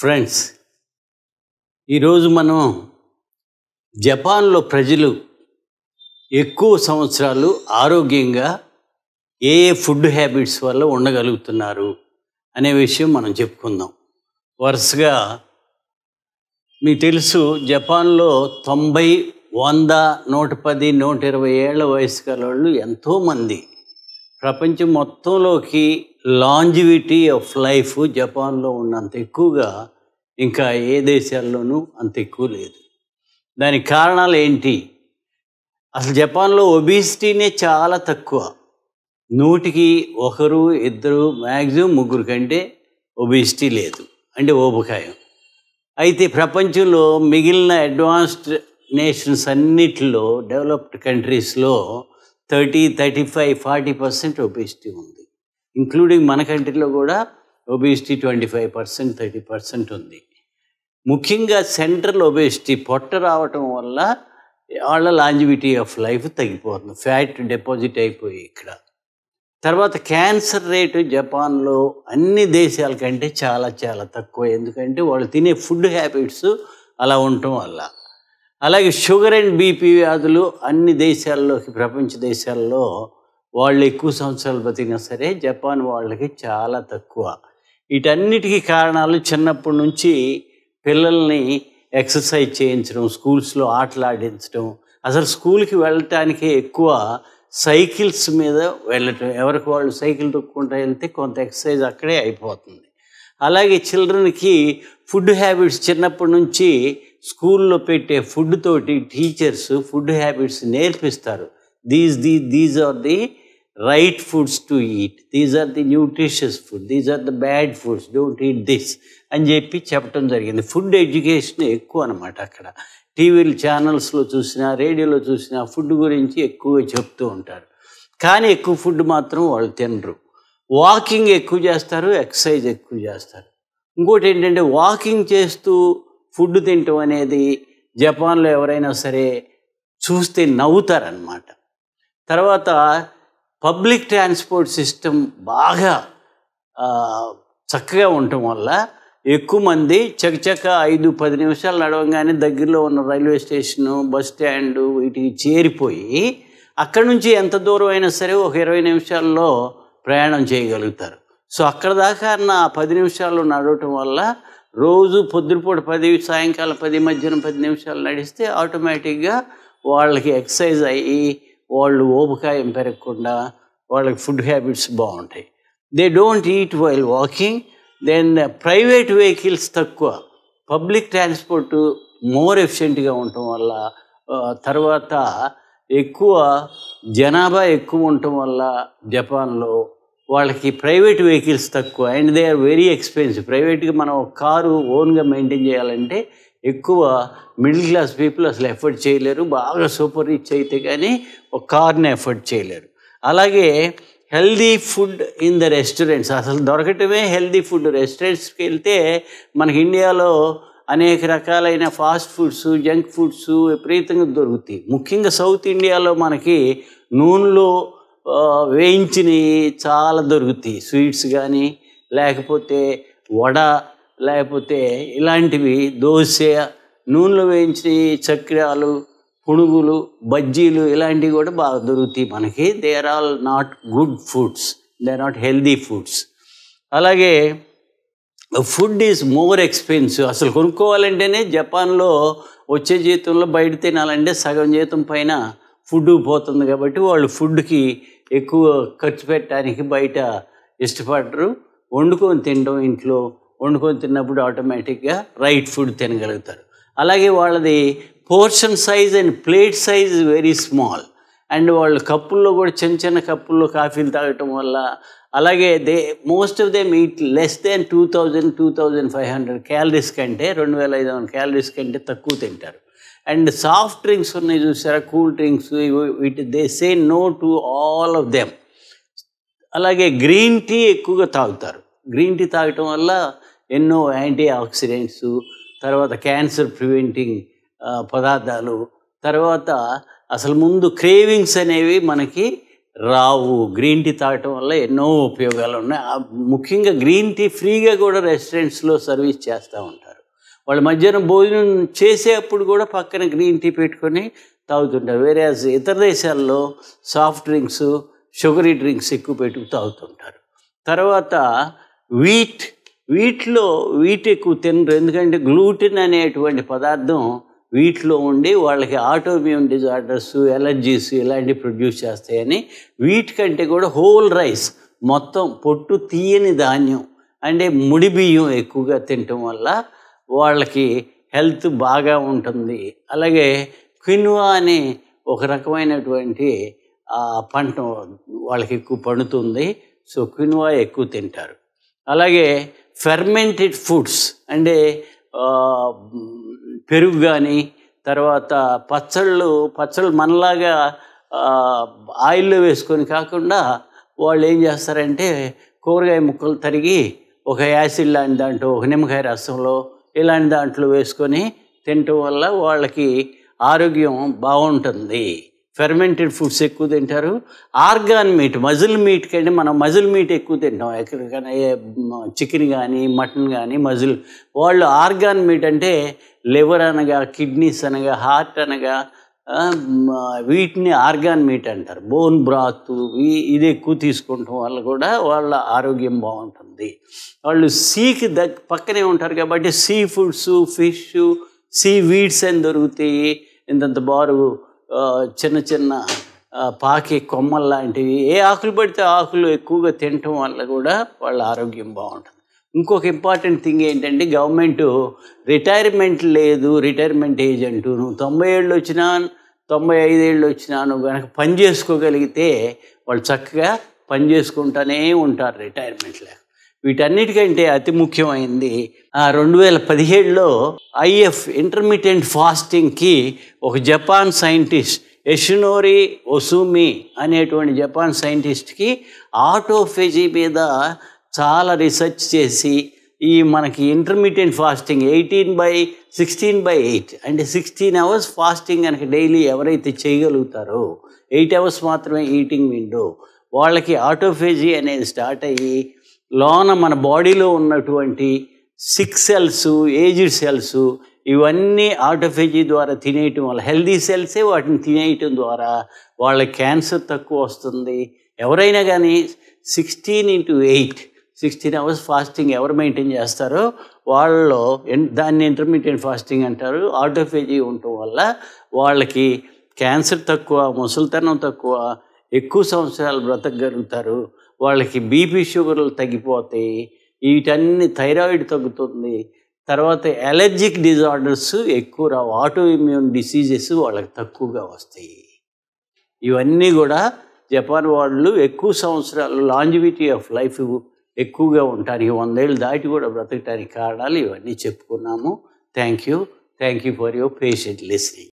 Friends ఈరోజు మనం జపాన్లో ప్రజలు ఎక్కువ సంవత్సరాలు ఆరోగ్యంగా ఏ ఏ ఫుడ్ హ్యాబిట్స్ వల్ల ఉండగలుగుతున్నారు అనే విషయం మనం చెప్పుకుందాం. వరుసగా మీకు తెలుసు జపాన్లో తొంభై వంద నూట పది నూట ఇరవై ఏళ్ళ వయసు గల వాళ్ళు ఎంతోమంది. ప్రపంచం మొత్తంలోకి లాంజివిటీ ఆఫ్ లైఫ్ జపాన్లో ఉన్నంత ఎక్కువగా ఇంకా ఏ దేశాల్లోనూ అంత ఎక్కువ లేదు. దానికి కారణాలు ఏంటి? అసలు జపాన్లో ఒబిసిటీనే చాలా తక్కువ. నూటికి ఒకరు ఇద్దరు మ్యాక్సిమం ముగ్గురు కంటే ఒబిసిటీ లేదు. అంటే ఓపకాయం అయితే ప్రపంచంలో మిగిలిన అడ్వాన్స్డ్ నేషన్స్ అన్నిటిలో డెవలప్డ్ కంట్రీస్లో thirty thirty five forty percent obesity ఉంది. ఇంక్లూడింగ్ మన కంట్రీలో కూడా obesity twenty five percent thirty percent ఉంది. ముఖ్యంగా సెంట్రల్ ఒబేసిటీ పొట్ట రావటం వల్ల వాళ్ళ లాంజివిటీ ఆఫ్ లైఫ్ తగ్గిపోతుంది. ఫ్యాట్ డిపాజిట్ అయిపోయి ఇక్కడ. తర్వాత క్యాన్సర్ రేటు జపాన్లో అన్ని దేశాల కంటే చాలా చాలా తక్కువ. ఎందుకంటే వాళ్ళు తినే ఫుడ్ హ్యాబిట్స్ అలా ఉండటం వల్ల. అలాగే షుగర్ అండ్ బీపీ వ్యాధులు అన్ని దేశాల్లోకి ప్రపంచ దేశాల్లో వాళ్ళు ఎక్కువ సంవత్సరాలు బతికినా సరే జపాన్ వాళ్ళకి చాలా తక్కువ. వీటన్నిటికీ కారణాలు చిన్నప్పటి నుంచి పిల్లల్ని ఎక్సర్సైజ్ చేయించడం స్కూల్స్లో ఆటలాడించడం అసలు స్కూల్కి వెళ్ళటానికి ఎక్కువ సైకిల్స్ మీద వెళ్ళటం ఎవరికి వాళ్ళు సైకిల్ తొక్కుంటూ వెళ్తే కొంత ఎక్సర్సైజ్ అక్కడే అయిపోతుంది. అలాగే చిల్డ్రన్కి ఫుడ్ హ్యాబిట్స్ చిన్నప్పటి నుంచి స్కూల్లో పెట్టే ఫుడ్ తోటి టీచర్స్ ఫుడ్ హ్యాబిట్స్ నేర్పిస్తారు. These the these are the right foods to eat these are the nutritious food these are the bad foods don't eat this అని చెప్పి చెప్పడం జరిగింది. ఫుడ్ ఎడ్యుకేషన్ ఎక్కువ అనమాట అక్కడ. టీవీలు ఛానల్స్లో చూసినా రేడియోలో చూసినా ఫుడ్ గురించి ఎక్కువగా చెప్తూ ఉంటారు. కానీ ఎక్కువ ఫుడ్ మాత్రం వాళ్ళు తినరు. వాకింగ్ ఎక్కువ చేస్తారు ఎక్సర్సైజ్ ఎక్కువ చేస్తారు. ఇంకోటి ఏంటంటే వాకింగ్ చేస్తూ ఫుడ్ తినటం అనేది జపాన్లో ఎవరైనా సరే చూస్తే నవ్వుతారనమాట తర్వాత పబ్లిక్ ట్రాన్స్పోర్ట్ సిస్టమ్ బాగా చక్కగా ఉండటం వల్ల ఎక్కువ మంది చకచక ఐదు పది నిమిషాలు నడవగానే దగ్గరలో ఉన్న రైల్వే స్టేషను బస్ స్టాండు వీటికి చేరిపోయి అక్కడి నుంచి ఎంత దూరం అయినా సరే ఒక ఇరవై నిమిషాల్లో ప్రయాణం చేయగలుగుతారు. సో అక్కడ దాకా నా పది నిమిషాలు నడవటం వల్ల రోజు పొద్దుపూట పది సాయంకాలం పది మధ్యాహ్నం పది నిమిషాలు నడిస్తే ఆటోమేటిక్గా వాళ్ళకి ఎక్సర్సైజ్ అయ్యి వాళ్ళు ఓబకాయం పెరగకుండా వాళ్ళకి ఫుడ్ హ్యాబిట్స్ బాగుంటాయి. They don't eat while walking. Then private vehicles తక్కువ. పబ్లిక్ ట్రాన్స్పోర్ట్ మోర్ ఎఫిషియెంట్గా ఉండటం వల్ల తర్వాత ఎక్కువ జనాభా ఎక్కువ ఉండటం వల్ల జపాన్లో వాళ్ళకి ప్రైవేట్ వెహికల్స్ తక్కువ and they are very expensive. ప్రైవేట్గా మనం ఒక కారు ఓన్గా మెయింటైన్ చేయాలంటే ఎక్కువ మిడిల్ క్లాస్ పీపుల్ అసలు ఎఫర్ట్ చేయలేరు బాగా సూపర్ రిచ్ అయితే కానీ ఒక కార్ని ఎఫర్ట్ చేయలేరు. అలాగే healthy food in the restaurants అసలు దొరకటమే హెల్దీ ఫుడ్. రెస్టారెంట్స్కి వెళ్తే మనకి ఇండియాలో అనేక రకాలైన ఫాస్ట్ ఫుడ్స్ జంక్ ఫుడ్స్ విపరీతంగా దొరుకుతాయి. ముఖ్యంగా సౌత్ ఇండియాలో మనకి నూనెలో వేయించినవి చాలా దొరుకుతాయి. స్వీట్స్ కానీ లేకపోతే వడ లేకపోతే ఇలాంటివి దోశ నూనెలో వేయించిన చక్రాలు పునుగులు బజ్జీలు ఇలాంటివి కూడా బాగా దొరుకుతాయి మనకి. They are all not good foods they are not healthy foods అలాగే ఫుడ్ ఈజ్ మోర్ ఎక్స్పెన్సివ్ అసలు కొనుక్కోవాలంటేనే జపాన్లో వచ్చే జీతంలో బయట తినాలంటే సగం జీతం పైన ఫుడ్ పోతుంది కాబట్టి వాళ్ళు ఫుడ్కి ఎక్కువ ఖర్చు పెట్టడానికి బయట ఇష్టపడరు. వండుకొని తినడం ఇంట్లో వండుకొని తిన్నప్పుడు ఆటోమేటిక్గా రైట్ ఫుడ్ తినగలుగుతారు. అలాగే వాళ్ళది portion size and plate size very small and వాళ్ళు కప్పుల్లో కూడా చిన్న చిన్న కప్పుల్లో కాఫీలు తాగటం వల్ల అలాగే they most of them eat less than two thousand two thousand five hundred calories కంటే రెండు వేల ఐదు వందల క్యాలరీస్ కంటే తక్కువ తింటారు. అండ్ సాఫ్ట్ డ్రింక్స్ ఉన్నాయి చూసారా? కూల్ డ్రింక్స్ వీటి they say no to all of them. అలాగే గ్రీన్ టీ ఎక్కువగా తాగుతారు. గ్రీన్ టీ తాగటం వల్ల ఎన్నో యాంటీ ఆక్సిడెంట్స్ తర్వాత క్యాన్సర్ ప్రివెంటింగ్ పదార్థాలు తర్వాత అసలు ముందు క్రేవింగ్స్ అనేవి మనకి రావు. గ్రీన్ టీ తాగటం వల్ల ఎన్నో ఉపయోగాలు ఉన్నాయి. ముఖ్యంగా గ్రీన్ టీ ఫ్రీగా కూడా రెస్టారెంట్స్లో సర్వీస్ చేస్తూ ఉంటారు. వాళ్ళు మధ్యాహ్నం భోజనం చేసేటప్పుడు కూడా పక్కన గ్రీన్ టీ పెట్టుకొని తాగుతుంటారు. వేరే ఇతర దేశాల్లో సాఫ్ట్ డ్రింక్స్ షుగరీ డ్రింక్స్ ఎక్కువ పెట్టుకు తాగుతుంటారు. తర్వాత వీట్ వీటిలో వీట్ ఎక్కువ తినరు. ఎందుకంటే గ్లూటిన్ అనేటువంటి పదార్థం వీటిలో ఉండి వాళ్ళకి ఆటోమ్యూన్ డిజార్డర్స్ ఎలర్జీస్ ఇలాంటివి ప్రొడ్యూస్ చేస్తాయని వీటి కంటే కూడా హోల్ రైస్ మొత్తం పొట్టు తీయని ధాన్యం. అంటే ముడి బియ్యం ఎక్కువగా తినటం వల్ల వాళ్ళకి హెల్త్ బాగా ఉంటుంది. అలాగే క్విన్వా అనే ఒక రకమైనటువంటి ఆ, పంట వాళ్ళకి ఎక్కువ పండుతుంది. సో క్విన్వా ఎక్కువ తింటారు. అలాగే ఫెర్మెంటెడ్ ఫుడ్స్ అంటే పెరుగు కానీ తర్వాత పచ్చళ్ళు పచ్చళ్ళు మనలాగా ఆయిల్లో వేసుకొని కాకుండా వాళ్ళు ఏం చేస్తారంటే కూరగాయ ముక్కలు తరిగి ఒక యాసిడ్ లాంటి దాంట్లో ఒక నిమ్మకాయ రసంలో ఇలాంటి దాంట్లో వేసుకొని తినటం వల్ల వాళ్ళకి ఆరోగ్యం బాగుంటుంది. ఫెర్మెంటెడ్ ఫుడ్స్ ఎక్కువ తింటారు. ఆర్గాన్ మీట్ మజిల్ మీట్ కంటే మనం మజిల్ మీట్ ఎక్కువ తింటాం. ఎక్కడికైనా చికెన్ కానీ మటన్ కానీ మజిల్ వాళ్ళు ఆర్గాన్ మీట్ అంటే లివర్ అనగా కిడ్నీస్ అనగా హార్ట్ అనగా వీటిని ఆర్గాన్ మీట్ అంటారు. బోన్ బ్రాత్ ఇది ఎక్కువ తీసుకుంటాం వల్ల కూడా వాళ్ళ ఆరోగ్యం బాగుంటుంది. వాళ్ళు సీకి దగ్ పక్కనే ఉంటారు కాబట్టి sea foods fish seaweeds అని దొరుకుతాయి? ఇంతంత బారు చిన్న చిన్న పాకి కొమ్మల్లాంటివి ఏ ఆకులు పడితే ఆకులు ఎక్కువగా తినటం వల్ల కూడా వాళ్ళ ఆరోగ్యం బాగుంటుంది. ఇంకొక ఇంపార్టెంట్ థింగ్ ఏంటంటే గవర్నమెంట్ రిటైర్మెంట్ లేదు రిటైర్మెంట్ ఏజ్ అంటూ. నువ్వు తొంభై ఏళ్ళు వచ్చినా తొంభై ఐదు ఏళ్ళు వచ్చినా నువ్వు కనుక పని చేసుకోగలిగితే వాళ్ళు చక్కగా పని చేసుకుంటూనే ఉంటారు రిటైర్మెంట్ లేక వీటన్నిటికంటే అతి ముఖ్యమైనది ఆ రెండు వేల పదిహేడులో ఐఎఫ్ ఇంటర్మీడియట్ ఫాస్టింగ్కి ఒక జపాన్ సైంటిస్ట్ ఎషినోరి ఒసుమి అనేటువంటి జపాన్ సైంటిస్ట్కి ఆటోఫెజీ మీద చాలా రీసెర్చ్ చేసి ఈ మనకి intermediate fasting eighteen by sixteen by eight అంటే సిక్స్టీన్ అవర్స్ ఫాస్టింగ్ కనుక డైలీ ఎవరైతే చేయగలుగుతారో ఎయిట్ అవర్స్ మాత్రమే ఈటింగ్ విండో వాళ్ళకి ఆటోఫేజీ అనేది స్టార్ట్ అయ్యి లోన మన బాడీలో ఉన్నటువంటి సిక్స్ సెల్స్ ఏజ్డ్ సెల్స్ ఇవన్నీ ఆటోఫేజీ ద్వారా తినేయటం వల్ల హెల్దీ సెల్సే వాటిని తినేయటం ద్వారా వాళ్ళ క్యాన్సర్ తక్కువ వస్తుంది. ఎవరైనా కానీ sixteen into eight sixteen hours fasting ఎవరు మెయింటైన్ చేస్తారో వాళ్ళలో దాన్ని ఇంటర్మీడియట్ ఫాస్టింగ్ అంటారు. ఆటోఫేజీ ఉండటం వల్ల వాళ్ళకి క్యాన్సర్ తక్కువ ముసలితనం తక్కువ ఎక్కువ సంవత్సరాలు బ్రతకగలుగుతారు. వాళ్ళకి బీపీ షుగర్లు తగ్గిపోతాయి. వీటన్ని థైరాయిడ్ తగ్గుతుంది. తర్వాత ఎలర్జిక్ డిజార్డర్స్ ఎక్కువ రావు. ఆటో ఇమ్యూన్ డిసీజెస్ వాళ్ళకి తక్కువగా వస్తాయి. ఇవన్నీ కూడా జపాన్ వాళ్ళు ఎక్కువ సంవత్సరాలు లాంజివిటీ ఆఫ్ లైఫ్ ఎక్కువగా ఉండటానికి వందేళ్ళు దాటి కూడా బ్రతకటానికి కారణాలు ఇవన్నీ చెప్పుకున్నాము. Thank you thank you for your patient listening